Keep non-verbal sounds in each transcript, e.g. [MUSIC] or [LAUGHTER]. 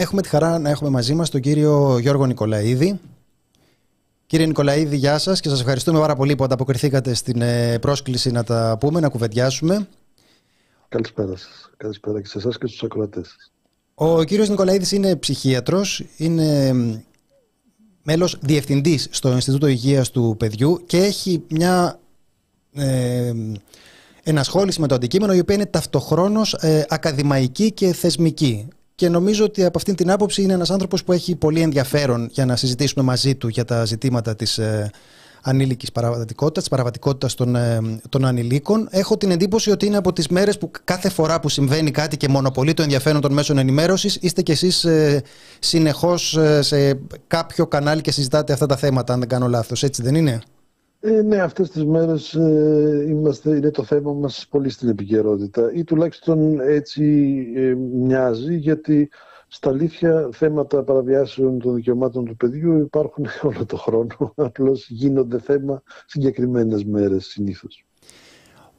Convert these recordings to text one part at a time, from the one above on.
Έχουμε τη χαρά να έχουμε μαζί μας τον κύριο Γιώργο Νικολαίδη. Κύριε Νικολαίδη, γεια σας και σας ευχαριστούμε πάρα πολύ που ανταποκριθήκατε στην ε, πρόσκληση να τα πούμε, να κουβεντιάσουμε. Καλησπέρα σας. Καλησπέρα και σε εσάς και στους ακροατές Ο κύριος Νικολαίδης είναι ψυχίατρος, είναι μέλος διευθυντής στο Ινστιτούτο Υγείας του Παιδιού και έχει μια ε, ενασχόληση με το αντικείμενο η οποία είναι ταυτοχρόνως ε, ακαδημαϊκή και θεσμική. Και νομίζω ότι από αυτήν την άποψη είναι ένας άνθρωπος που έχει πολύ ενδιαφέρον για να συζητήσουμε μαζί του για τα ζητήματα της ε, ανήλικης παραβατικότητας, της παραβατικότητας των, ε, των ανηλίκων. Έχω την εντύπωση ότι είναι από τις μέρες που κάθε φορά που συμβαίνει κάτι και μονοπολεί το ενδιαφέρον των μέσων ενημέρωσης, είστε κι εσείς ε, συνεχώς ε, σε κάποιο κανάλι και συζητάτε αυτά τα θέματα, αν δεν κάνω λάθος. Έτσι δεν είναι; Ε, ναι, αυτές τις μέρες ε, είμαστε, είναι το θέμα μας πολύ στην επικαιρότητα. Ή τουλάχιστον έτσι ε, μοιάζει γιατί στα αλήθεια θέματα παραβιάσεων των δικαιωμάτων του παιδιού υπάρχουν [LAUGHS] όλο το χρόνο, απλώς γίνονται θέμα συγκεκριμένες μέρες συνήθως.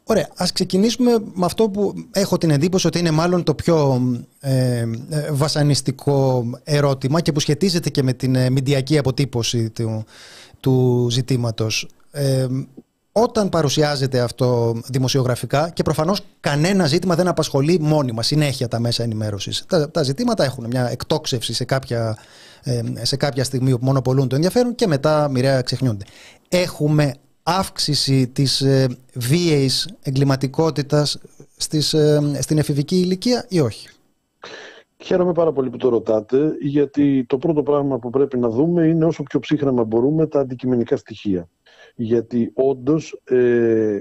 Ωραία, ας ξεκινήσουμε με αυτό που έχω την εντύπωση ότι είναι μάλλον το πιο ε, βασανιστικό ερώτημα και που σχετίζεται και με την μηντιακή αποτύπωση του, του ζητήματος όταν παρουσιάζεται αυτό δημοσιογραφικά και προφανώς κανένα ζήτημα δεν απασχολεί μόνιμα, συνέχεια τα μέσα ενημέρωσης. Τα, τα ζητήματα έχουν μια εκτόξευση σε κάποια, σε κάποια στιγμή που μονοπολούν το ενδιαφέρον και μετά μοιραία ξεχνιούνται. Έχουμε αύξηση της ε, βίαιης εγκληματικότητας στις, στην εφηβική ηλικία ή όχι; Χαίρομαι πάρα πολύ που το ρωτάτε, γιατί το πρώτο πράγμα που πρέπει να δούμε είναι όσο πιο ψύχραμα μπορούμε τα αντικειμενικά στοιχεία. Γιατί όντως ε,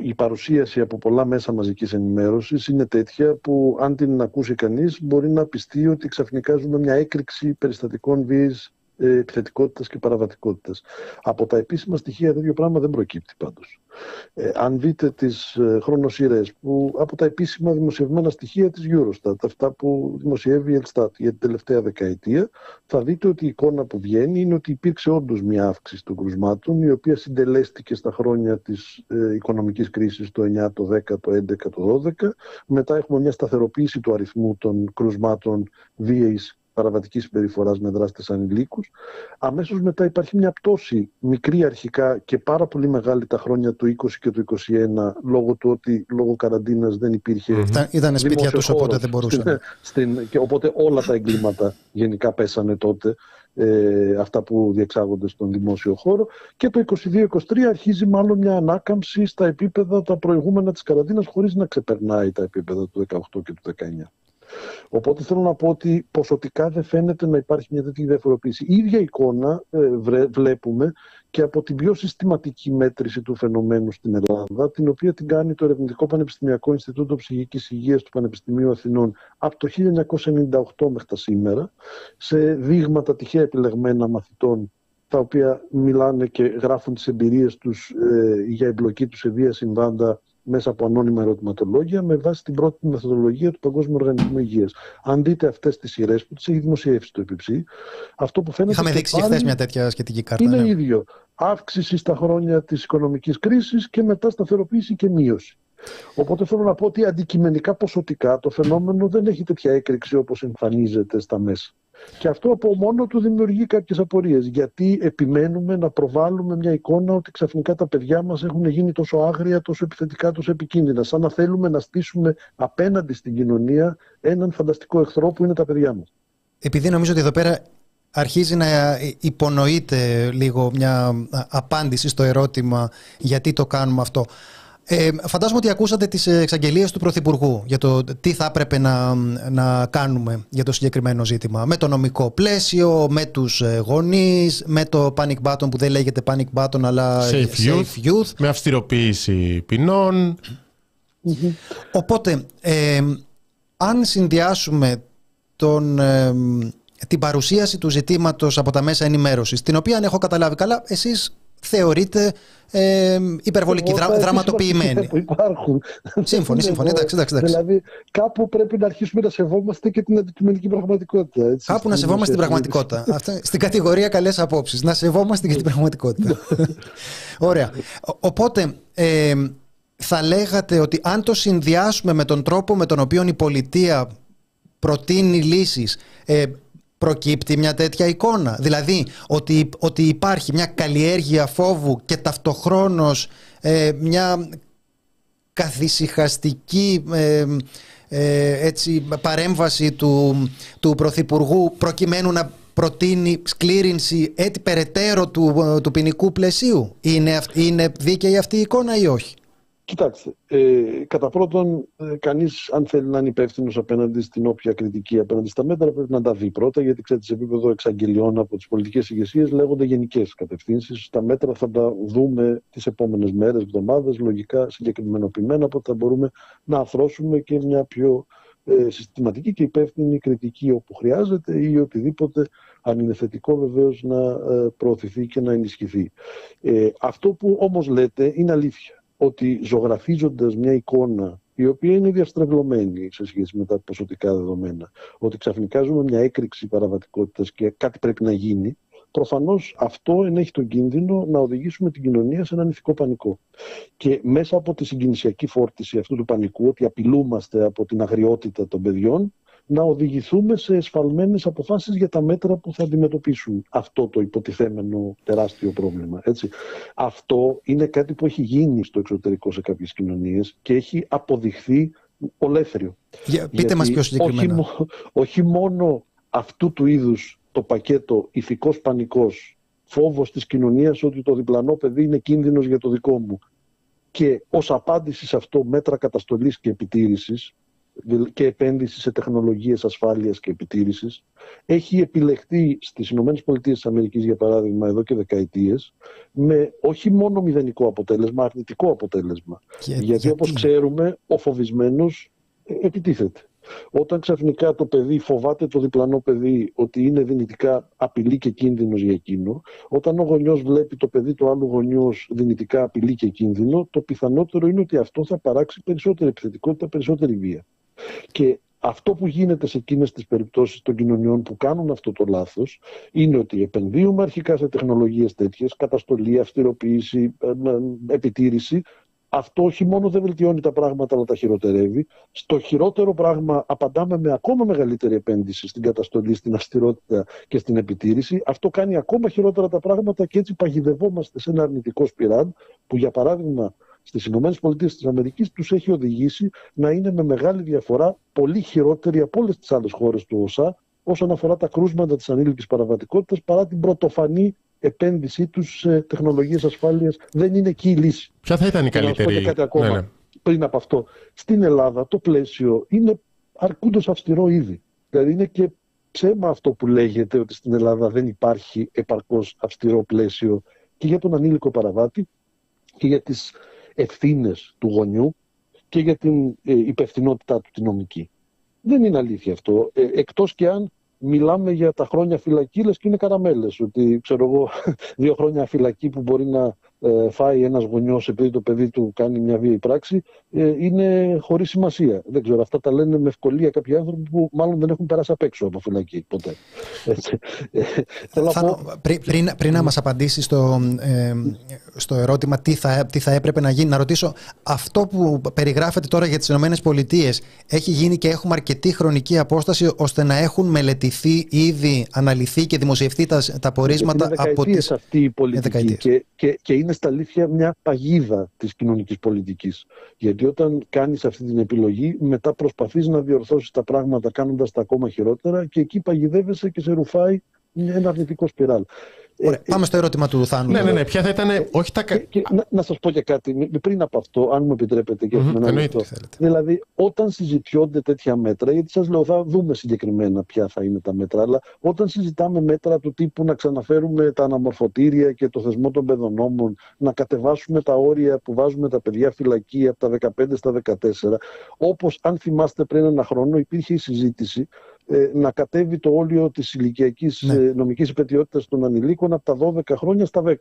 η παρουσίαση από πολλά μέσα μαζικής ενημέρωσης είναι τέτοια που αν την ακούσει κανείς μπορεί να πιστεί ότι ξαφνικά ζούμε μια έκρηξη περιστατικών βίης ε, επιθετικότητας και παραβατικότητας. Από τα επίσημα στοιχεία τέτοιο πράγμα δεν προκύπτει πάντως. Ε, αν δείτε τις ε, χρονοσύρε που από τα επίσημα δημοσιευμένα στοιχεία της Eurostat, αυτά που δημοσιεύει η Ελστάτ για την τελευταία δεκαετία, θα δείτε ότι η εικόνα που βγαίνει είναι ότι υπήρξε όντως μια αύξηση των κρουσμάτων, η οποία συντελέστηκε στα χρόνια της ε, οικονομικής κρίσης το 9, το 10, το 11, το 12. Μετά έχουμε μια σταθεροποίηση του αριθμού των κρουσμάτων βίαιης παραβατικής συμπεριφοράς με δράστες ανηλίκους. Αμέσως μετά υπάρχει μια πτώση μικρή αρχικά και πάρα πολύ μεγάλη τα χρόνια του 20 και του 21 λόγω του ότι λόγω καραντίνας δεν υπήρχε mm. Ήταν σπίτια τους οπότε δεν μπορούσαν. Στην, στην, και οπότε όλα τα εγκλήματα γενικά πέσανε τότε ε, αυτά που διεξάγονται στον δημόσιο χώρο και το 22-23 αρχίζει μάλλον μια ανάκαμψη στα επίπεδα τα προηγούμενα της καραντίνας χωρίς να ξεπερνάει τα επίπεδα του 18 και του 19. Οπότε θέλω να πω ότι ποσοτικά δεν φαίνεται να υπάρχει μια τέτοια διαφοροποίηση. Η ίδια εικόνα ε, βλέπουμε και από την πιο συστηματική μέτρηση του φαινομένου στην Ελλάδα, την οποία την κάνει το Ερευνητικό Πανεπιστημιακό Ινστιτούτο Ψυχικής Υγείας του Πανεπιστημίου Αθηνών από το 1998 μέχρι τα σήμερα, σε δείγματα τυχαία επιλεγμένα μαθητών τα οποία μιλάνε και γράφουν τις εμπειρίες τους ε, για εμπλοκή τους σε βία συμβάντα μέσα από ανώνυμα ερωτηματολόγια με βάση την πρώτη μεθοδολογία του Παγκόσμιου Οργανισμού Υγείας. Αν δείτε αυτές τις σειρές που τις έχει δημοσιεύσει το ΕΠΙΨΗ, αυτό που φαίνεται. Είχαμε δείξει χθες μια τέτοια σχετική κάρτα. Είναι ναι. ίδιο. Αύξηση στα χρόνια της οικονομικής κρίσης και μετά σταθεροποίηση και μείωση. Οπότε θέλω να πω ότι αντικειμενικά ποσοτικά το φαινόμενο δεν έχει τέτοια έκρηξη όπως εμφανίζεται στα μέσα. Και αυτό από μόνο του δημιουργεί κάποιες απορίες. Γιατί επιμένουμε να προβάλλουμε μια εικόνα ότι ξαφνικά τα παιδιά μας έχουν γίνει τόσο άγρια, τόσο επιθετικά, τόσο επικίνδυνα. Σαν να θέλουμε να στήσουμε απέναντι στην κοινωνία έναν φανταστικό εχθρό που είναι τα παιδιά μας. Επειδή νομίζω ότι εδώ πέρα αρχίζει να υπονοείται λίγο μια απάντηση στο ερώτημα γιατί το κάνουμε αυτό. Ε, φαντάζομαι ότι ακούσατε τις εξαγγελίες του Πρωθυπουργού για το τι θα έπρεπε να, να κάνουμε για το συγκεκριμένο ζήτημα. Με το νομικό πλαίσιο, με τους ε, γονείς, με το panic button που δεν λέγεται panic button αλλά safe youth, youth. Με αυστηροποίηση ποινών. Οπότε, ε, αν συνδυάσουμε τον, ε, την παρουσίαση του ζητήματος από τα μέσα ενημέρωσης, την οποία αν έχω καταλάβει καλά, εσείς θεωρείται ε, υπερβολική, δρα, δραματοποιημένη. [LAUGHS] Που υπάρχουν. Σύμφωνοι, σύμφωνοι. Εντάξει, εντάξει, εντάξει. Δηλαδή, κάπου πρέπει να αρχίσουμε να σεβόμαστε και την αντικειμενική πραγματικότητα. Έτσι, κάπου να σεβόμαστε την πραγματικότητα. Αυτή, στην κατηγορία καλές απόψεις. Να σεβόμαστε και την πραγματικότητα. [LAUGHS] Ωραία. Οπότε, ε, θα λέγατε ότι αν το συνδυάσουμε με τον τρόπο με τον οποίο η πολιτεία προτείνει λύσεις ε, προκύπτει μια τέτοια εικόνα. Δηλαδή ότι, ότι υπάρχει μια καλλιέργεια φόβου και ταυτοχρόνως ε, μια καθησυχαστική ε, ε, έτσι, παρέμβαση του, του Πρωθυπουργού προκειμένου να προτείνει σκλήρινση έτσι περαιτέρω του, του ποινικού πλαισίου. Είναι, είναι δίκαιη αυτή η εικόνα ή όχι; Κοιτάξτε, ε, κατά πρώτον, ε, κανείς, αν θέλει να είναι υπεύθυνος απέναντι στην όποια κριτική απέναντι στα μέτρα, πρέπει να τα δει πρώτα, γιατί ξέρετε, σε επίπεδο εξαγγελιών από τις πολιτικές ηγεσίες λέγονται γενικές κατευθύνσεις. Τα μέτρα θα τα δούμε τις επόμενες μέρες, εβδομάδες, λογικά συγκεκριμενοποιημένα, οπότε θα μπορούμε να αφρώσουμε και μια πιο ε, συστηματική και υπεύθυνη κριτική όπου χρειάζεται ή οτιδήποτε, αν είναι θετικό βεβαίως, να ε, προωθηθεί και να ενισχυθεί. Ε, αυτό που όμως λέτε είναι αλήθεια ότι ζωγραφίζοντας μια εικόνα η οποία είναι διαστρεβλωμένη σε σχέση με τα ποσοτικά δεδομένα, ότι ξαφνικά ζούμε μια έκρηξη παραβατικότητας και κάτι πρέπει να γίνει, προφανώς αυτό ενέχει τον κίνδυνο να οδηγήσουμε την κοινωνία σε έναν ηθικό πανικό. Και μέσα από τη συγκινησιακή φόρτιση αυτού του πανικού, ότι απειλούμαστε από την αγριότητα των παιδιών, να οδηγηθούμε σε εσφαλμένες αποφάσεις για τα μέτρα που θα αντιμετωπίσουν αυτό το υποτιθέμενο τεράστιο πρόβλημα. Έτσι. Αυτό είναι κάτι που έχει γίνει στο εξωτερικό σε κάποιες κοινωνίες και έχει αποδειχθεί ολέθριο. Για, πείτε μας πιο συγκεκριμένα. Όχι, όχι μόνο αυτού του είδους το πακέτο ηθικός πανικός, φόβος της κοινωνίας ότι το διπλανό παιδί είναι κίνδυνος για το δικό μου και ως απάντηση σε αυτό μέτρα καταστολής και επιτήρησης και επένδυση σε τεχνολογίες ασφάλειας και επιτήρησης έχει επιλεχθεί στις ΗΠΑ για παράδειγμα εδώ και δεκαετίες με όχι μόνο μηδενικό αποτέλεσμα, αρνητικό αποτέλεσμα. γιατί, γιατί; όπως ξέρουμε ο φοβισμένος επιτίθεται. Όταν ξαφνικά το παιδί φοβάται το διπλανό παιδί ότι είναι δυνητικά απειλή και κίνδυνος για εκείνο, όταν ο γονιός βλέπει το παιδί του άλλου γονιός δυνητικά απειλή και κίνδυνο, το πιθανότερο είναι ότι αυτό θα παράξει περισσότερη επιθετικότητα, περισσότερη βία. Και αυτό που γίνεται σε εκείνες τις περιπτώσεις των κοινωνιών που κάνουν αυτό το λάθος είναι ότι επενδύουμε αρχικά σε τεχνολογίες τέτοιες, καταστολή, αυστηροποίηση, ε, ε, επιτήρηση. Αυτό όχι μόνο δεν βελτιώνει τα πράγματα, αλλά τα χειροτερεύει. Στο χειρότερο πράγμα απαντάμε με ακόμα μεγαλύτερη επένδυση στην καταστολή, στην αυστηρότητα και στην επιτήρηση. Αυτό κάνει ακόμα χειρότερα τα πράγματα και έτσι παγιδευόμαστε σε ένα αρνητικό σπιράλ που, για παράδειγμα, στις Ηνωμένες Πολιτείες της Αμερικής τους έχει οδηγήσει να είναι με μεγάλη διαφορά πολύ χειρότεροι από όλες τις άλλες χώρες του ΟΣΑ όσον αφορά τα κρούσματα της ανήλικης παραβατικότητας παρά την πρωτοφανή επένδυσή τους σε τεχνολογίες ασφάλειας. Δεν είναι εκεί η λύση. Ποια θα ήταν η καλύτερη... κάτι ακόμα ναι, ναι. πριν από αυτό. Στην Ελλάδα το πλαίσιο είναι αρκούντος αυστηρό ήδη. Δηλαδή είναι και ψέμα αυτό που λέγεται ότι στην Ελλάδα δεν υπάρχει επαρκώς αυστηρό πλαίσιο και για τον ανήλικο παραβάτη και για τις ευθύνες του γονιού και για την ε, υπευθυνότητά του την νομική. Δεν είναι αλήθεια αυτό. Ε, εκτός και αν μιλάμε για τα χρόνια φυλακή, λες και είναι καραμέλες. Ότι, ξέρω εγώ, [LAUGHS] δύο χρόνια φυλακή που μπορεί να ε, φάει ένας γονιός επειδή το παιδί του κάνει μια βίαιη πράξη ε, είναι χωρίς σημασία. Δεν ξέρω, αυτά τα λένε με ευκολία κάποιοι άνθρωποι που μάλλον δεν έχουν περάσει απ' έξω από φυλακή ποτέ. Έτσι. Ε, θα, πριν, πριν, πριν να μας απαντήσεις στο, ε, στο ερώτημα τι θα, τι θα έπρεπε να γίνει, να ρωτήσω αυτό που περιγράφεται τώρα για τις ΗΠΑ έχει γίνει και έχουμε αρκετή χρονική απόσταση ώστε να έχουν μελετηθεί ήδη, αναλυθεί και δημοσιευτεί τα, τα πορίσματα από τις... αυτή η πολιτική και, και, και είναι στα αλήθεια μια παγίδα της κοινωνικής πολιτικής. Γιατί όταν κάνεις αυτή την επιλογή, μετά προσπαθείς να διορθώσεις τα πράγματα κάνοντας τα ακόμα χειρότερα και εκεί παγιδεύεσαι και σε ρουφάει ένα αρνητικό σπιράλ. Ωραία, πάμε στο ερώτημα του Θάνου. Ναι, ναι, ναι. Ποια θα ήταν. Όχι τα... και, και, να, να σας πω και κάτι πριν από αυτό, αν μου επιτρέπετε και mm-hmm, ένα Δηλαδή, όταν συζητιόνται τέτοια μέτρα, γιατί σας λέω, θα δούμε συγκεκριμένα ποια θα είναι τα μέτρα, αλλά όταν συζητάμε μέτρα του τύπου να ξαναφέρουμε τα αναμορφωτήρια και το θεσμό των παιδονόμων, να κατεβάσουμε τα όρια που βάζουμε τα παιδιά φυλακή από τα 15 στα 14, όπως αν θυμάστε πριν ένα χρόνο υπήρχε η συζήτηση ε, να κατέβει το όλιο της ηλικιακής ναι. Ε, νομικής υπετιότητας των ανηλίκων από τα 12 χρόνια στα 10.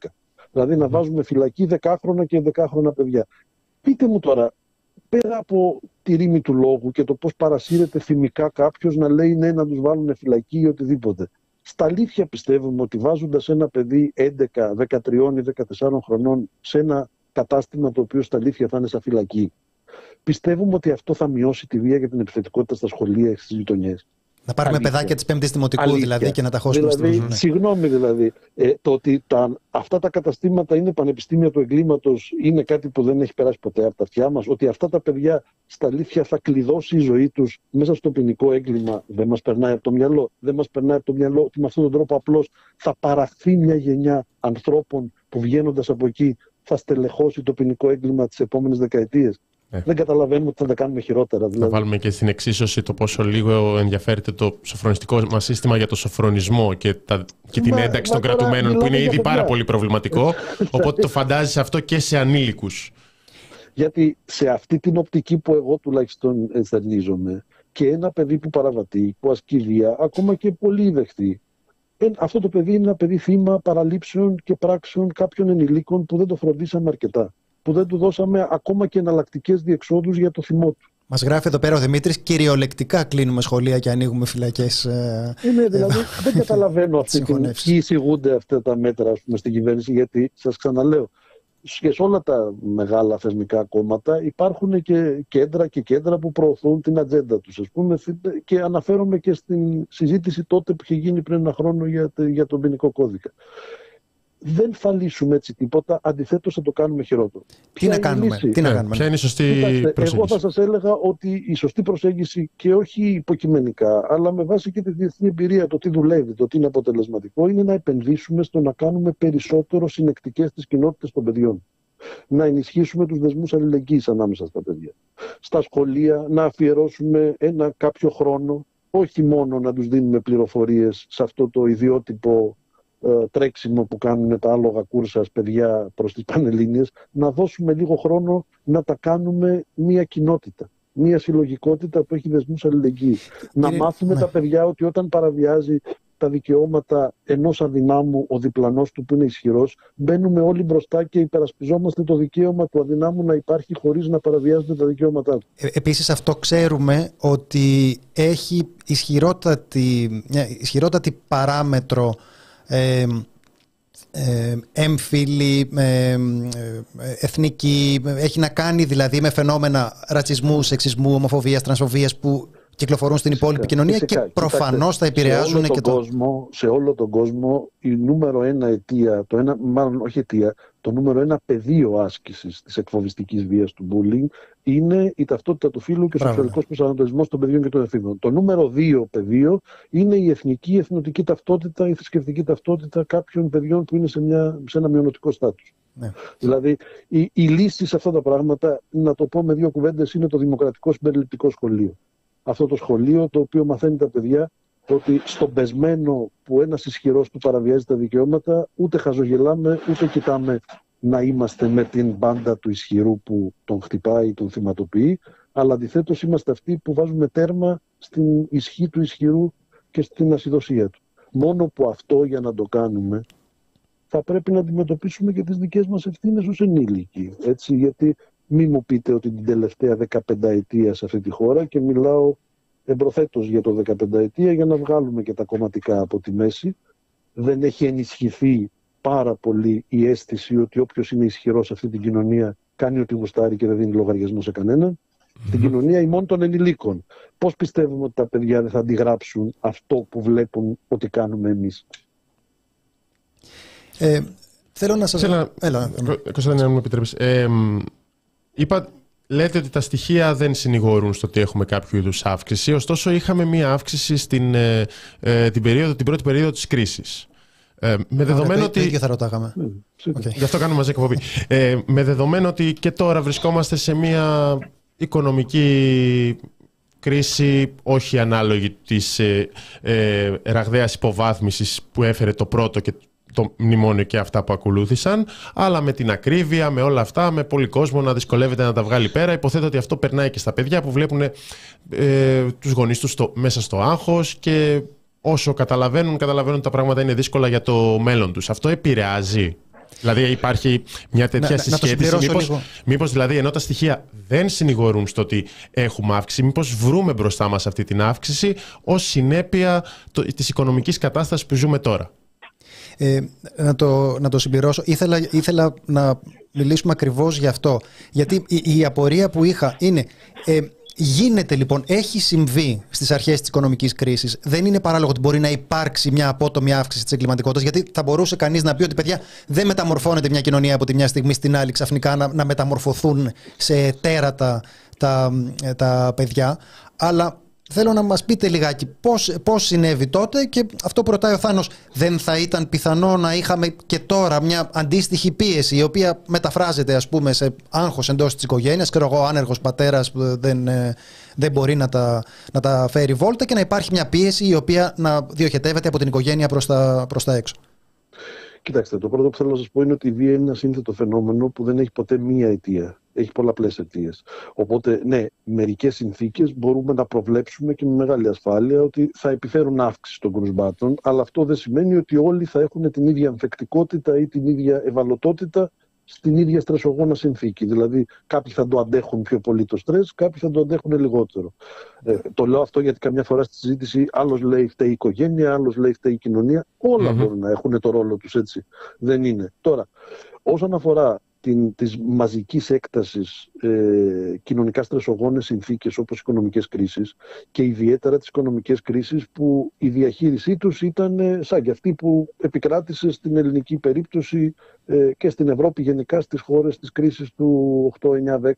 Δηλαδή να βάζουμε φυλακή 10 χρόνια και 10 χρόνια παιδιά. Πείτε μου τώρα, πέρα από τη ρήμη του λόγου και το πώς παρασύρεται θυμικά κάποιος να λέει ναι να τους βάλουν φυλακή ή οτιδήποτε. Στα αλήθεια πιστεύουμε ότι βάζοντας ένα παιδί 11, 13 ή 14 χρονών σε ένα κατάστημα το οποίο στα αλήθεια θα είναι σαν φυλακή, πιστεύουμε ότι αυτό θα μειώσει τη βία και την επιθετικότητα στα σχολεία και στις γειτονιές; Να πάρουμε Αλήθεια. παιδάκια της Πέμπτης Δημοτικού Αλήθεια. δηλαδή και να τα χώσουμε δηλαδή, στο. Ναι. Συγγνώμη δηλαδή, ε, το ότι τα, αυτά τα καταστήματα είναι πανεπιστήμια του εγκλήματος είναι κάτι που δεν έχει περάσει ποτέ από τα αυτιά μας. Ότι αυτά τα παιδιά στα αλήθεια θα κλειδώσει η ζωή τους μέσα στο ποινικό έγκλημα δεν μας περνάει από το μυαλό. Δεν μας περνάει από το μυαλό ότι με αυτόν τον τρόπο απλώς θα παραχθεί μια γενιά ανθρώπων που βγαίνοντας από εκεί θα στελεχώσει το ποινικό έγκλημα τις επόμενες δεκαετίες. Ναι. Δεν καταλαβαίνουμε ότι θα τα κάνουμε χειρότερα. Να Δηλαδή. βάλουμε και στην εξίσωση το πόσο λίγο ενδιαφέρεται το σοφρονιστικό μας σύστημα για το σοφρονισμό και, τα, και την Μα- ένταξη μα των τώρα κρατουμένων, που μιλάμε είναι για ήδη πάρα παιδιά. πολύ προβληματικό. [LAUGHS] Οπότε το φαντάζει αυτό και σε ανήλικους. Γιατί σε αυτή την οπτική που εγώ τουλάχιστον ενστερνίζομαι και ένα παιδί που παραβατεί, που ασκεί βία, ακόμα και πολύ δεχτεί, ε, αυτό το παιδί είναι ένα παιδί θύμα παραλήψεων και πράξεων κάποιων ενηλίκων που δεν το φροντίσαμε αρκετά. Που δεν του δώσαμε ακόμα και εναλλακτικές διεξόδους για το θυμό του. Μας γράφει εδώ πέρα ο Δημήτρης, κυριολεκτικά κλείνουμε σχολεία και ανοίγουμε φυλακές. Είναι δηλαδή, δεν καταλαβαίνω [LAUGHS] αυτή την, Συγχωνεύσεις. ποιοι εισηγούνται αυτά τα μέτρα ας πούμε, στην κυβέρνηση, γιατί σας ξαναλέω, και σε όλα τα μεγάλα θεσμικά κόμματα υπάρχουν και κέντρα και κέντρα που προωθούν την ατζέντα τους. Ας πούμε, και αναφέρομαι και στην συζήτηση τότε που είχε γίνει πριν ένα χρόνο για, τε- για τον ποινικό κώδικα. Δεν θα λύσουμε έτσι τίποτα, αντιθέτως θα το κάνουμε χειρότερο. Τι Ποια να είναι η κάνουμε, λύση; τι να Ναι, κάνουμε. ποια είναι η σωστή Κοιτάξτε, εγώ προσέγγιση; θα σας έλεγα ότι η σωστή προσέγγιση και όχι υποκειμενικά, αλλά με βάση και τη διεθνή εμπειρία, το τι δουλεύει, το τι είναι αποτελεσματικό, είναι να επενδύσουμε στο να κάνουμε περισσότερο συνεκτικές τις κοινότητες των παιδιών. Να ενισχύσουμε τους δεσμούς αλληλεγγύης ανάμεσα στα παιδιά. Στα σχολεία να αφιερώσουμε ένα κάποιο χρόνο, όχι μόνο να τους δίνουμε πληροφορίες σε αυτό το ιδιότυπο ε, τρέξιμο που κάνουν τα άλογα κούρσας παιδιά προς τις Πανελλήνιες, να δώσουμε λίγο χρόνο να τα κάνουμε μία κοινότητα. Μία συλλογικότητα που έχει δεσμούς αλληλεγγύης. Να Κύριε- μάθουμε ναι. τα παιδιά ότι όταν παραβιάζει τα δικαιώματα ενός αδυνάμου ο διπλανός του που είναι ισχυρός, μπαίνουμε όλοι μπροστά και υπερασπιζόμαστε το δικαίωμα του αδυνάμου να υπάρχει χωρίς να παραβιάζονται τα δικαιώματά του. Ε, Επίσης αυτό ξέρουμε ότι έχει ισχυρότατη, μια ισχυρότατη παράμετρο ε, ε, έμφυλη, ε, ε, εθνική, έχει να κάνει δηλαδή με φαινόμενα ρατσισμού, σεξισμού, ομοφοβίας, τρανσφοβίας που κυκλοφορούν στην υπόλοιπη κοινωνία Φυσικά. και προφανώς Κοιτάξτε, θα επηρεάζουν σε όλο και τον το... κόσμο, Σε όλο τον κόσμο η νούμερο ένα αιτία, το ένα, μάλλον όχι αιτία, το νούμερο ένα πεδίο άσκησης της εκφοβιστικής βίας του bullying είναι η ταυτότητα του φύλου και ο Μπράβο, σεξουαλικός προσανατολισμός των παιδιών και των εφήβων. Το νούμερο δύο πεδίο είναι η εθνική, η εθνοτική ταυτότητα, η θρησκευτική ταυτότητα κάποιων παιδιών που είναι σε, μια, σε ένα μειονοτικό στάτους. Ναι. Δηλαδή, η, η λύση σε αυτά τα πράγματα, να το πω με δύο κουβέντες, είναι το δημοκρατικό συμπεριληπτικό σχολείο. Αυτό το σχολείο το οποίο μαθαίνει τα παιδιά ότι στον πεσμένο που ένας ισχυρός του παραβιάζει τα δικαιώματα, ούτε χαζογελάμε, ούτε κοιτάμε να είμαστε με την μπάντα του ισχυρού που τον χτυπάει ή τον θυματοποιεί, αλλά αντιθέτως είμαστε αυτοί που βάζουμε τέρμα στην ισχύ του ισχυρού και στην ασυδοσία του. Μόνο που αυτό για να το κάνουμε θα πρέπει να αντιμετωπίσουμε και τις δικές μας ευθύνες ως ενήλικοι. Έτσι, γιατί μη μου πείτε ότι την τελευταία 15 ετία σε αυτή τη χώρα και μιλάω εμπροθέτως για το 15 ετία για να βγάλουμε και τα κομματικά από τη μέση. Δεν έχει ενισχυθεί πάρα πολύ η αίσθηση ότι όποιος είναι ισχυρός σε αυτή την κοινωνία κάνει ό,τι γουστάρει και δεν δίνει λογαριασμό σε κανέναν. Την κοινωνία ημών των ενηλίκων. Πώς πιστεύουμε ότι τα παιδιά δεν θα αντιγράψουν αυτό που βλέπουν ότι κάνουμε εμείς; Ε, θέλω να σας... Θέλω να- Έλα, Κωνσταντίνα, αν μου επιτρέπεις. Ε, μ, είπα, λέτε ότι τα στοιχεία δεν συνηγορούν στο ότι έχουμε κάποιο είδους αύξηση. Ωστόσο, είχαμε μία αύξηση στην, ε, ε, την, περίοδο, την πρώτη περίοδο της κρίσης. Ε, με δεδομένο Ωραία, το- ότι... Το ίδιο θα ρωτάγαμε. Σίγουρα. Οκ. Γι' αυτό κάνουμε μαζί εκπομπή. Ε, με δεδομένο ότι και τώρα βρισκόμαστε σε μια οικονομική κρίση όχι ανάλογη της ε, ε, ραγδαίας υποβάθμισης που έφερε το πρώτο και το μνημόνιο και αυτά που ακολούθησαν, αλλά με την ακρίβεια, με όλα αυτά, με πολύ κόσμο να δυσκολεύεται να τα βγάλει πέρα. Υποθέτω ότι αυτό περνάει και στα παιδιά που βλέπουν ε, τους γονείς τους στο- μέσα στο άγχος και όσο καταλαβαίνουν, καταλαβαίνουν ότι τα πράγματα είναι δύσκολα για το μέλλον τους. Αυτό επηρεάζει. Δηλαδή υπάρχει μια τέτοια Να- να- να το συσχέτιση. συμπληρώσω Μήπως, λίγο. μήπως δηλαδή ενώ τα στοιχεία δεν συνηγορούν στο ότι έχουμε αύξηση, μήπως βρούμε μπροστά μας αυτή την αύξηση ως συνέπεια το, της οικονομικής κατάστασης που ζούμε τώρα. Ε, να, το, να το συμπληρώσω. Ήθελα, ήθελα να μιλήσουμε ακριβώς γι' αυτό. Γιατί η, η απορία που είχα είναι, ε, Γίνεται λοιπόν, έχει συμβεί στις αρχές της οικονομικής κρίσης. Δεν είναι παράλογο ότι μπορεί να υπάρξει μια απότομη αύξηση της εγκληματικότητας, γιατί θα μπορούσε κανείς να πει ότι παιδιά δεν μεταμορφώνεται μια κοινωνία από τη μια στιγμή στην άλλη ξαφνικά να, να μεταμορφωθούν σε τέρατα τα, τα παιδιά. Αλλά Θέλω να μας πείτε λιγάκι πώς, πώς συνέβη τότε και αυτό που ρωτάει ο Θάνος δεν θα ήταν πιθανό να είχαμε και τώρα μια αντίστοιχη πίεση η οποία μεταφράζεται ας πούμε σε άγχος εντός της οικογένειας και εγώ άνεργος πατέρας που δεν, ε, δεν μπορεί να τα, να τα φέρει βόλτα και να υπάρχει μια πίεση η οποία να διοχετεύεται από την οικογένεια προς τα, προς τα έξω. Κοιτάξτε, το πρώτο που θέλω να σας πω είναι ότι η βία είναι ένα σύνθετο φαινόμενο που δεν έχει ποτέ μία αιτία. Έχει πολλαπλές αιτίες. Οπότε, ναι, μερικές συνθήκες μπορούμε να προβλέψουμε και με μεγάλη ασφάλεια ότι θα επιφέρουν αύξηση των κρουσμάτων, αλλά αυτό δεν σημαίνει ότι όλοι θα έχουν την ίδια ανθεκτικότητα ή την ίδια ευαλωτότητα στην ίδια στρεσογόνα συνθήκη. Δηλαδή, κάποιοι θα το αντέχουν πιο πολύ το στρες, κάποιοι θα το αντέχουν λιγότερο. Ε, το λέω αυτό γιατί καμιά φορά στη συζήτηση άλλος λέει φταίει η οικογένεια, άλλος λέει φταίει η κοινωνία. Όλα mm-hmm. μπορούν να έχουν το ρόλο τους έτσι. Δεν είναι. Τώρα, όσον αφορά την, της μαζικής έκτασης ε, κοινωνικά στρεσογόνες συνθήκες όπως οικονομικές κρίσεις και ιδιαίτερα τις οικονομικές κρίσεις που η διαχείρισή τους ήταν ε, σαν και αυτή που επικράτησε στην ελληνική περίπτωση ε, και στην Ευρώπη γενικά στις χώρες της κρίσης του 8, 9, 10,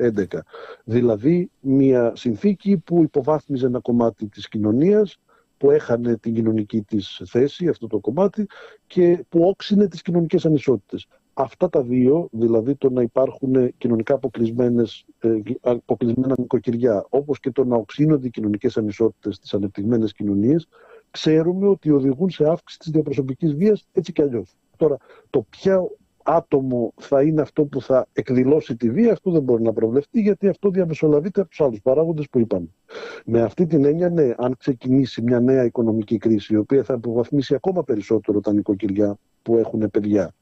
11. Δηλαδή μια συνθήκη που υποβάθμιζε ένα κομμάτι της κοινωνίας που έχανε την κοινωνική της θέση, αυτό το κομμάτι, και που όξινε τις κοινωνικές ανισότητες αυτά τα δύο, δηλαδή το να υπάρχουν κοινωνικά αποκλεισμένες, ε, αποκλεισμένα νοικοκυριά, όπως και το να οξύνονται οι κοινωνικές ανισότητες στις ανεπτυγμένες κοινωνίες, ξέρουμε ότι οδηγούν σε αύξηση της διαπροσωπικής βίας έτσι κι αλλιώς. Τώρα, το ποιο άτομο θα είναι αυτό που θα εκδηλώσει τη βία, αυτό δεν μπορεί να προβλεφτεί, γιατί αυτό διαμεσολαβείται από τους άλλους παράγοντες που είπαμε. Με αυτή την έννοια, ναι, αν ξεκινήσει μια νέα οικονομική κρίση, η οποία θα αποβαθμίσει ακόμα περισσότερο τα νοικοκυριά που έχουν παιδιά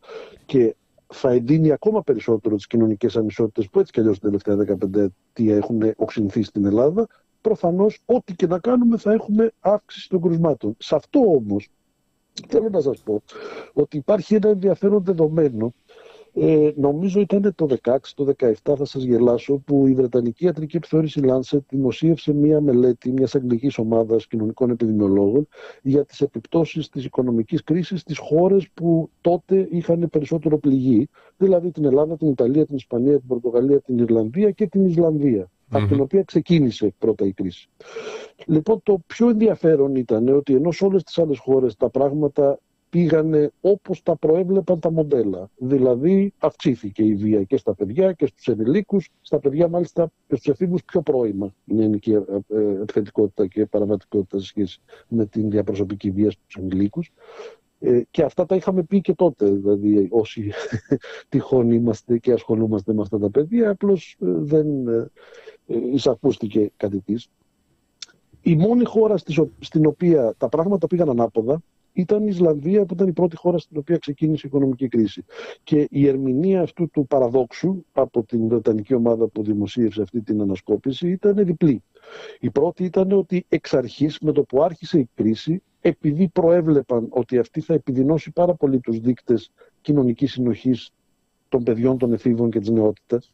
και θα εντείνει ακόμα περισσότερο τις κοινωνικές ανισότητες που έτσι κι αλλιώς την τελευταία 15 ετία έχουν οξυνθεί στην Ελλάδα. Προφανώς, ό,τι και να κάνουμε, θα έχουμε αύξηση των κρουσμάτων. Σε αυτό όμως, θέλω να σας πω ότι υπάρχει ένα ενδιαφέρον δεδομένο ε, νομίζω ήταν το 16, το 17 θα σας γελάσω που η Βρετανική Ιατρική Επιθεώρηση Lancet δημοσίευσε μία μελέτη μιας αγγλικής ομάδας κοινωνικών επιδημιολόγων για τις επιπτώσεις της οικονομικής κρίσης στις χώρες που τότε είχαν περισσότερο πληγή, δηλαδή την Ελλάδα, την Ιταλία, την Ισπανία, την Πορτογαλία, την Ιρλανδία και την Ισλανδία. Από την οποία ξεκίνησε πρώτα η κρίση. Λοιπόν, το πιο ενδιαφέρον ήταν ότι ενώ σε όλες τις άλλες χώρες τα πράγματα πήγανε όπως τα προέβλεπαν τα μοντέλα. Δηλαδή αυξήθηκε η βία και στα παιδιά και στους ενηλίκους, στα παιδιά μάλιστα και στους εφήβους πιο πρώιμα η ελληνική ε, ε, επιθετικότητα και παραβατικότητα σε σχέση με την διαπροσωπική βία στους ενηλίκους. Ε, και αυτά τα είχαμε πει και τότε, δηλαδή όσοι [LAUGHS] τυχόν είμαστε και ασχολούμαστε με αυτά τα παιδιά, απλώς δεν εισακούστηκε κάτι της. Η μόνη χώρα στην οποία τα πράγματα πήγαν ανάποδα ήταν η Ισλανδία που ήταν η πρώτη χώρα στην οποία ξεκίνησε η οικονομική κρίση. Και η ερμηνεία αυτού του παραδόξου από την Βρετανική ομάδα που δημοσίευσε αυτή την ανασκόπηση ήταν διπλή. Η πρώτη ήταν ότι εξ αρχής με το που άρχισε η κρίση επειδή προέβλεπαν ότι αυτή θα επιδεινώσει πάρα πολύ τους δείκτες κοινωνικής συνοχής των παιδιών, των εφήβων και της νεότητας,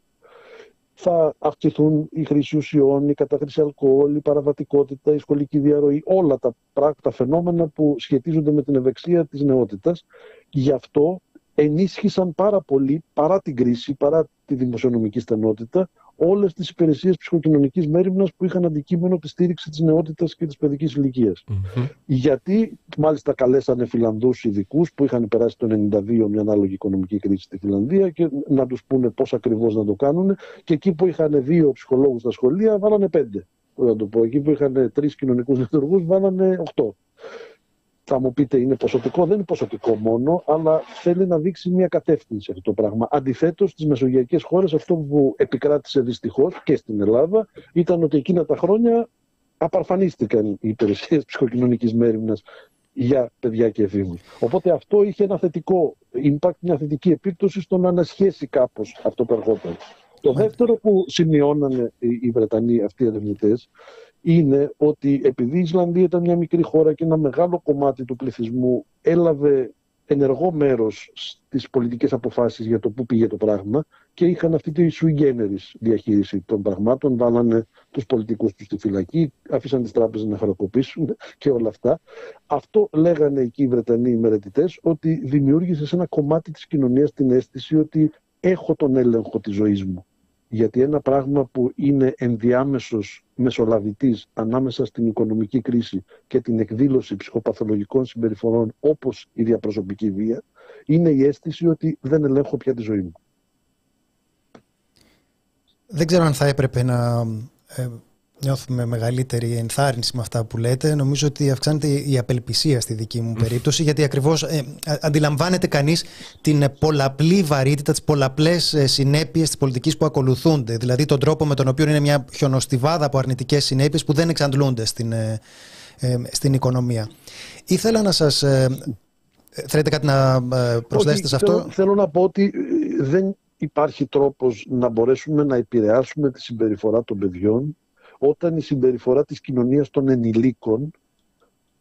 θα αυξηθούν η χρήση ουσιών, η κατάχρηση αλκοόλ, η παραβατικότητα, η σχολική διαρροή, όλα τα πράγματα, φαινόμενα που σχετίζονται με την ευεξία της νεότητας. Γι' αυτό ενίσχυσαν πάρα πολύ, παρά την κρίση, παρά τη δημοσιονομική στενότητα, όλες τις υπηρεσίες ψυχοκοινωνικής μέρημνας που είχαν αντικείμενο τη στήριξη της νεότητας και της παιδικής Γιατί, μάλιστα, καλέσανε Φιλανδούς ειδικούς που είχαν περάσει το 1992 μια ανάλογη οικονομική κρίση στη Φιλανδία και να τους πούνε πώς ακριβώς να το κάνουν. Και εκεί που είχαν δύο ψυχολόγους στα σχολεία, βάλανε πέντε. Να το πω. Εκεί που είχαν τρεις κοινωνικούς λειτουργούς, βάλανε οχτώ θα μου πείτε είναι ποσοτικό, δεν είναι ποσοτικό μόνο, αλλά θέλει να δείξει μια κατεύθυνση αυτό το πράγμα. Αντιθέτως, στις μεσογειακές χώρες, αυτό που επικράτησε δυστυχώς και στην Ελλάδα ήταν ότι εκείνα τα χρόνια απαρφανίστηκαν οι υπηρεσίες ψυχοκοινωνικής μέρημνας για παιδιά και εφήβους. Οπότε αυτό είχε ένα θετικό impact, μια θετική επίπτωση στο να ανασχέσει κάπως αυτό που ερχόταν. Το δεύτερο που σημειώνανε οι Βρετανοί αυτοί οι ερευνητές είναι ότι επειδή η Ισλανδία ήταν μια μικρή χώρα και ένα μεγάλο κομμάτι του πληθυσμού έλαβε ενεργό μέρος στις πολιτικές αποφάσεις για το πού πήγε το πράγμα και είχαν αυτή τη sui generis διαχείριση των πραγμάτων, βάλανε τους πολιτικούς τους στη φυλακή, αφήσαν τις τράπεζες να χαροκοπήσουν και όλα αυτά. Αυτό λέγανε εκεί οι Βρετανοί μελετητές ότι δημιούργησε σε ένα κομμάτι της κοινωνίας την αίσθηση ότι έχω τον έλεγχο της ζωής μου. Γιατί ένα πράγμα που είναι ενδιάμεσος μεσολαβητής ανάμεσα στην οικονομική κρίση και την εκδήλωση ψυχοπαθολογικών συμπεριφορών όπως η διαπροσωπική βία είναι η αίσθηση ότι δεν ελέγχω πια τη ζωή μου. Δεν ξέρω αν θα έπρεπε να ε, νιώθουμε μεγαλύτερη ενθάρρυνση με αυτά που λέτε. Νομίζω ότι αυξάνεται η απελπισία στη δική μου περίπτωση, γιατί ακριβώς ε, αντιλαμβάνεται κανείς την πολλαπλή βαρύτητα, τις πολλαπλές ε, συνέπειες της πολιτικής που ακολουθούνται. Δηλαδή τον τρόπο με τον οποίο είναι μια χιονοστιβάδα από αρνητικές συνέπειες που δεν εξαντλούνται στην, ε, ε στην οικονομία. Ήθελα να σας... Ε, θέλετε κάτι να προσθέσετε σε αυτό; Θέλω, θέλω να πω ότι δεν υπάρχει τρόπος να μπορέσουμε να επηρεάσουμε τη συμπεριφορά των παιδιών όταν η συμπεριφορά της κοινωνίας των ενηλίκων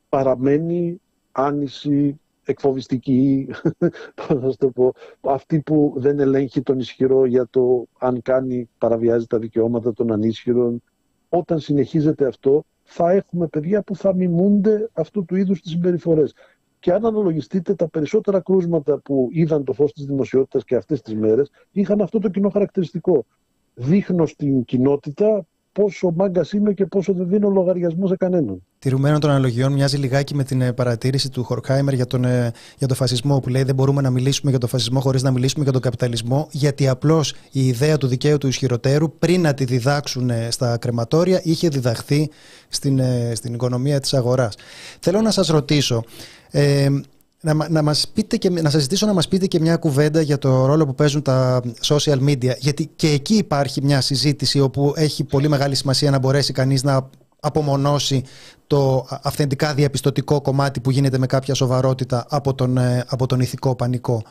παραμένει άνηση, εκφοβιστική, [LAUGHS] πώς το πω, αυτή που δεν ελέγχει τον ισχυρό για το αν κάνει, παραβιάζει τα δικαιώματα των ανίσχυρων. Όταν συνεχίζεται αυτό, θα έχουμε παιδιά που θα μιμούνται αυτού του είδους τις συμπεριφορές. Και αν αναλογιστείτε, τα περισσότερα κρούσματα που είδαν το φως της δημοσιότητας και αυτές τις μέρες είχαν αυτό το κοινό χαρακτηριστικό. Δείχνω στην κοινότητα πόσο μάγκας είμαι και πόσο δεν δίνω λογαριασμό σε κανέναν. Τηρουμένο των αναλογιών μοιάζει λιγάκι με την ε, παρατήρηση του Χορκάιμερ για τον, ε, για τον φασισμό, που λέει δεν μπορούμε να μιλήσουμε για τον φασισμό χωρίς να μιλήσουμε για τον καπιταλισμό, γιατί απλώς η ιδέα του δικαίου του ισχυροτέρου πριν να τη διδάξουν ε, στα κρεματόρια είχε διδαχθεί στην, στην οικονομία της αγοράς. Θέλω να σας ρωτήσω. Ε, να, να, μας πείτε και, να σας ζητήσω να μας πείτε και μια κουβέντα για το ρόλο που παίζουν τα social media γιατί και εκεί υπάρχει μια συζήτηση όπου έχει πολύ μεγάλη σημασία να μπορέσει κανείς να απομονώσει το αυθεντικά διαπιστωτικό κομμάτι που γίνεται με κάποια σοβαρότητα από τον, ε, από τον ηθικό πανικό.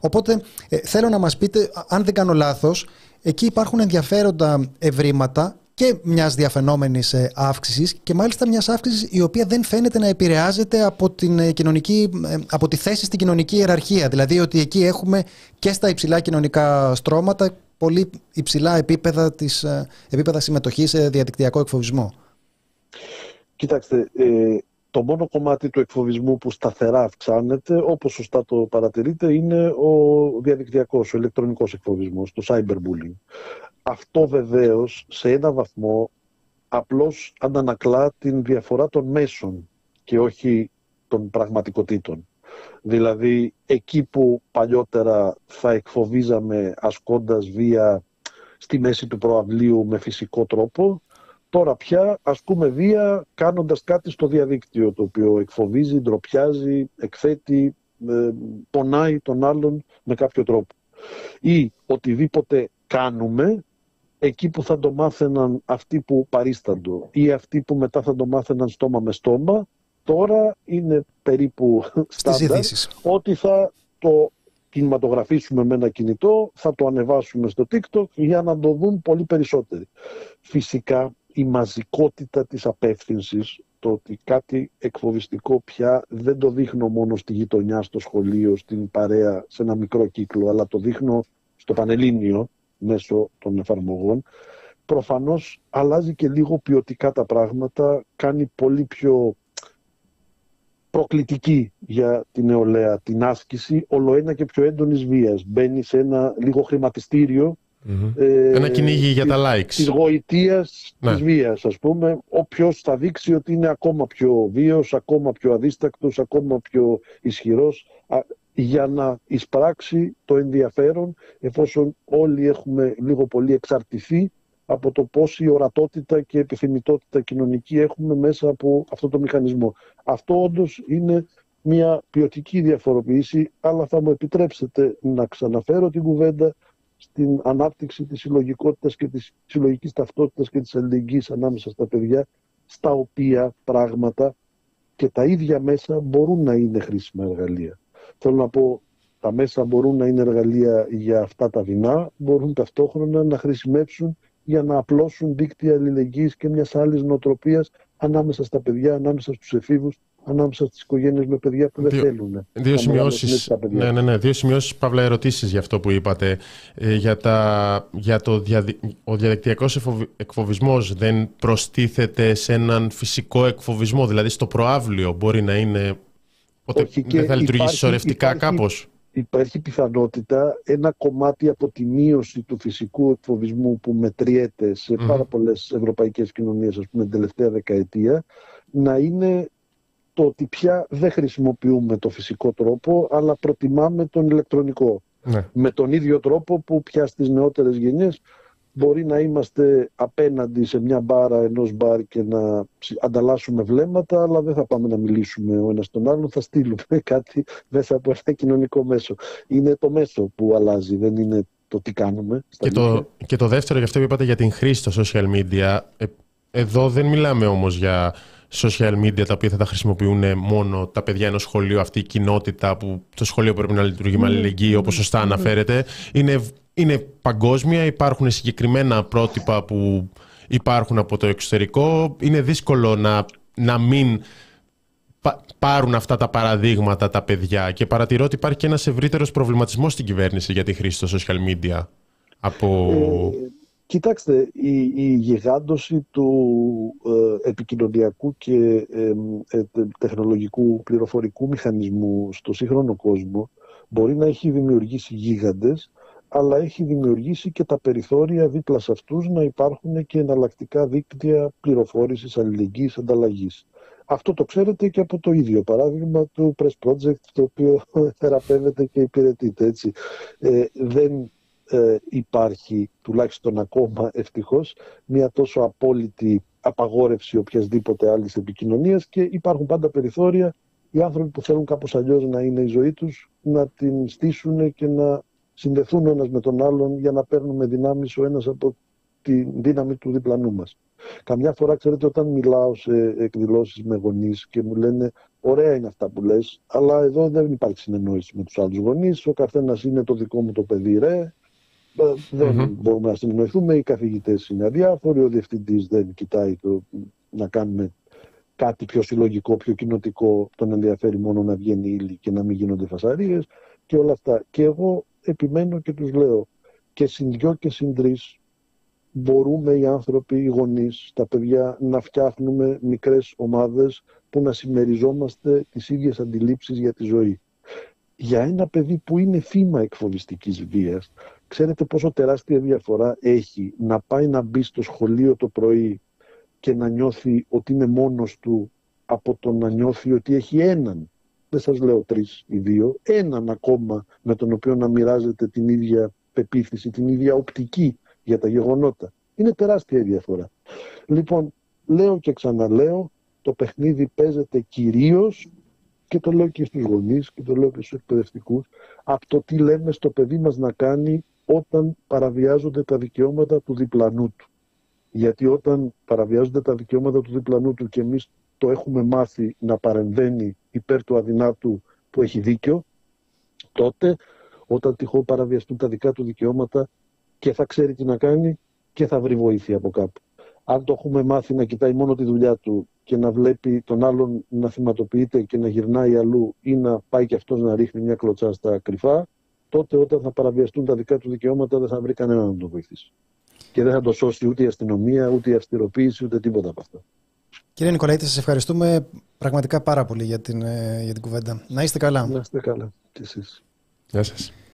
Οπότε ε, θέλω να μας πείτε, αν δεν κάνω λάθος, εκεί υπάρχουν ενδιαφέροντα ευρήματα και μιας διαφαινόμενης ε, αύξησης και μάλιστα μιας αύξησης η οποία δεν φαίνεται να επηρεάζεται από, την ε, κοινωνική, ε, από τη θέση στην κοινωνική ιεραρχία. Δηλαδή ότι εκεί έχουμε και στα υψηλά κοινωνικά στρώματα πολύ υψηλά επίπεδα, της, επίπεδα συμμετοχής σε διαδικτυακό εκφοβισμό. Κοιτάξτε, το μόνο κομμάτι του εκφοβισμού που σταθερά αυξάνεται, όπως σωστά το παρατηρείτε, είναι ο διαδικτυακός, ο ηλεκτρονικός εκφοβισμός, το cyberbullying. Αυτό βεβαίως σε ένα βαθμό απλώς αντανακλά την διαφορά των μέσων και όχι των πραγματικοτήτων. Δηλαδή εκεί που παλιότερα θα εκφοβίζαμε ασκώντας βία στη μέση του προαυλίου με φυσικό τρόπο, τώρα πια ασκούμε βία κάνοντας κάτι στο διαδίκτυο το οποίο εκφοβίζει, ντροπιάζει, εκθέτει, ε, πονάει τον άλλον με κάποιο τρόπο. Ή οτιδήποτε κάνουμε εκεί που θα το μάθαιναν αυτοί που παρίσταντο ή αυτοί που μετά θα το μάθαιναν στόμα με στόμα, τώρα είναι περίπου στάνταρ ότι θα το κινηματογραφήσουμε με ένα κινητό, θα το ανεβάσουμε στο TikTok για να το δουν πολύ περισσότεροι. Φυσικά η μαζικότητα της απεύθυνσης, το ότι κάτι εκφοβιστικό πια δεν το δείχνω μόνο στη γειτονιά, στο σχολείο, στην παρέα, σε ένα μικρό κύκλο, αλλά το δείχνω στο Πανελλήνιο, μέσω των εφαρμογών. Προφανώς αλλάζει και λίγο ποιοτικά τα πράγματα, κάνει πολύ πιο προκλητική για την νεολαία την άσκηση, ολοένα και πιο έντονης βίας. Μπαίνει σε ένα λίγο χρηματιστήριο ε, ένα κυνήγι για τα likes. Της γοητείας ναι. της βίας, ας πούμε. Όποιος θα δείξει ότι είναι ακόμα πιο βίος, ακόμα πιο αδίστακτος, ακόμα πιο ισχυρός για να εισπράξει το ενδιαφέρον εφόσον όλοι έχουμε λίγο πολύ εξαρτηθεί από το πόση ορατότητα και επιθυμητότητα κοινωνική έχουμε μέσα από αυτό το μηχανισμό. Αυτό όντως είναι μια ποιοτική διαφοροποίηση, αλλά θα μου επιτρέψετε να ξαναφέρω την κουβέντα στην ανάπτυξη της συλλογικότητας και της συλλογικής ταυτότητας και της αλληλεγγύης ανάμεσα στα παιδιά, στα οποία πράγματα και τα ίδια μέσα μπορούν να είναι χρήσιμα εργαλεία. Θέλω να πω, τα μέσα μπορούν να είναι εργαλεία για αυτά τα δεινά, μπορούν ταυτόχρονα να χρησιμεύσουν για να απλώσουν δίκτυα αλληλεγγύης και μιας άλλης νοοτροπίας ανάμεσα στα παιδιά, ανάμεσα στους εφήβους, ανάμεσα στις οικογένειες με παιδιά που δεν Δύο- θέλουν. Δύο να σημειώσεις, μεγαλώσουν τα παιδιά. ναι, ναι, ναι, δύο σημειώσεις, παύλα ερωτήσεις για αυτό που είπατε. Ε, για, τα, για το διαδι... ο διαδικτυακός εφοβι- εκφοβισμός δεν προστίθεται σε έναν φυσικό εκφοβισμό, δηλαδή στο προάβλιο μπορεί να είναι... Οπότε Όχι, και δεν θα λειτουργήσει υπάρχει- σωρευτικά υπάρχει- κάπως. υπάρχει πιθανότητα ένα κομμάτι από τη μείωση του φυσικού εκφοβισμού που μετριέται σε Μμμ. πάρα πολλές ευρωπαϊκές κοινωνίες, ας πούμε, την τελευταία δεκαετία, να είναι το ότι πια δεν χρησιμοποιούμε το φυσικό τρόπο, αλλά προτιμάμε τον ηλεκτρονικό. Ναι. Με τον ίδιο τρόπο που πια στις νεότερες γενιές μπορεί να είμαστε απέναντι σε μια μπάρα ενός μπαρ και να ψ- ανταλλάσσουμε βλέμματα, αλλά δεν θα πάμε να μιλήσουμε ο ένας τον άλλον, θα στείλουμε [LAUGHS] κάτι μέσα από ένα κοινωνικό μέσο. Είναι το μέσο που αλλάζει, δεν είναι το τι κάνουμε. στα Και αλήθεια. το, και το δεύτερο, για αυτό που είπατε για την χρήση στο social media, ε, εδώ δεν μιλάμε όμως για social media τα οποία θα τα χρησιμοποιούν μόνο τα παιδιά ενός σχολείου, αυτή η κοινότητα που το σχολείο πρέπει να λειτουργεί με αλληλεγγύη, όπως σωστά αναφέρεται. Είναι, είναι παγκόσμια, υπάρχουν συγκεκριμένα πρότυπα που υπάρχουν από το εξωτερικό. Είναι δύσκολο να, να μην πα- πάρουν αυτά τα παραδείγματα τα παιδιά και παρατηρώ ότι υπάρχει και ένας ευρύτερος προβληματισμός στην κυβέρνηση για τη χρήση των social media από... Ε, κοιτάξτε, η, η γιγάντωση του ε, επικοινωνιακού και ε, ε, τε- τεχνολογικού πληροφορικού μηχανισμού στο σύγχρονο κόσμο μπορεί να έχει δημιουργήσει γίγαντες, αλλά έχει δημιουργήσει και τα περιθώρια δίπλα σε αυτούς να υπάρχουν και εναλλακτικά δίκτυα πληροφόρησης, αλληλεγγύης, ανταλλαγής. Αυτό το ξέρετε και από το ίδιο παράδειγμα του Press Project, το οποίο [LAUGHS] θεραπεύεται και υπηρετείται. Έτσι. Ε, δεν ε, υπάρχει, τουλάχιστον ακόμα ευτυχώς, μια τόσο απόλυτη απαγόρευση οποιασδήποτε άλλης επικοινωνίας και υπάρχουν πάντα περιθώρια οι άνθρωποι που θέλουν κάπως αλλιώς να είναι η ζωή τους να την στήσουν και να συνδεθούν ο ένας με τον άλλον για να παίρνουμε δυνάμεις ο ένας από τη δύναμη του διπλανού μας. Καμιά φορά, ξέρετε, όταν μιλάω σε εκδηλώσεις με γονείς και μου λένε ωραία είναι αυτά που λες, αλλά εδώ δεν υπάρχει συνεννόηση με τους άλλους γονείς, ο καθένας είναι το δικό μου το παιδί ρε, ε, δεν Μμμ. μπορούμε να συνεννοηθούμε, οι καθηγητές είναι αδιάφοροι, ο διευθυντής δεν κοιτάει το, να κάνουμε κάτι πιο συλλογικό, πιο κοινοτικό, τον ενδιαφέρει μόνο να βγαίνει ύλη και να μην γίνονται φασαρίες και όλα αυτά. Και εγώ επιμένω και τους λέω και συν δυο και συν τρεις μπορούμε οι άνθρωποι, οι γονείς, τα παιδιά να φτιάχνουμε μικρές ομάδες που να συμμεριζόμαστε τις ίδιες αντιλήψεις για τη ζωή. Για ένα παιδί που είναι θύμα εκφοβιστικής βίας, ξέρετε πόσο τεράστια διαφορά έχει να πάει να μπει στο σχολείο το πρωί και να νιώθει ότι είναι μόνος του από το να νιώθει ότι έχει έναν, δεν σας λέω τρεις ή δύο, έναν ακόμα με τον οποίο να μοιράζεται την ίδια πεποίθηση, την ίδια οπτική για τα γεγονότα. Είναι τεράστια η διαφορά. Λοιπόν, λέω και ξαναλέω, το παιχνίδι παίζεται κυρίως και το λέω και στους γονείς και το λέω και στους εκπαιδευτικούς από το τι λέμε στο παιδί μας να κάνει όταν παραβιάζονται τα δικαιώματα του διπλανού του. Γιατί όταν παραβιάζονται τα δικαιώματα του διπλανού του και εμείς το έχουμε μάθει να παρεμβαίνει υπέρ του αδυνάτου που έχει δίκιο, τότε όταν τυχόν παραβιαστούν τα δικά του δικαιώματα και θα ξέρει τι να κάνει και θα βρει βοήθεια από κάπου. Αν το έχουμε μάθει να κοιτάει μόνο τη δουλειά του και να βλέπει τον άλλον να θυματοποιείται και να γυρνάει αλλού ή να πάει και αυτός να ρίχνει μια κλωτσά στα κρυφά, τότε όταν θα παραβιαστούν τα δικά του δικαιώματα δεν θα βρει κανέναν να τον βοηθήσει. Και δεν θα το σώσει ούτε η αστυνομία, ούτε η αυστηροποίηση, ούτε τίποτα από αυτά. Κύριε Νικολαίδη, σας ευχαριστούμε πραγματικά πάρα πολύ για την, ε, για την κουβέντα. Να είστε καλά. Να είστε καλά κι εσείς. Γεια σας.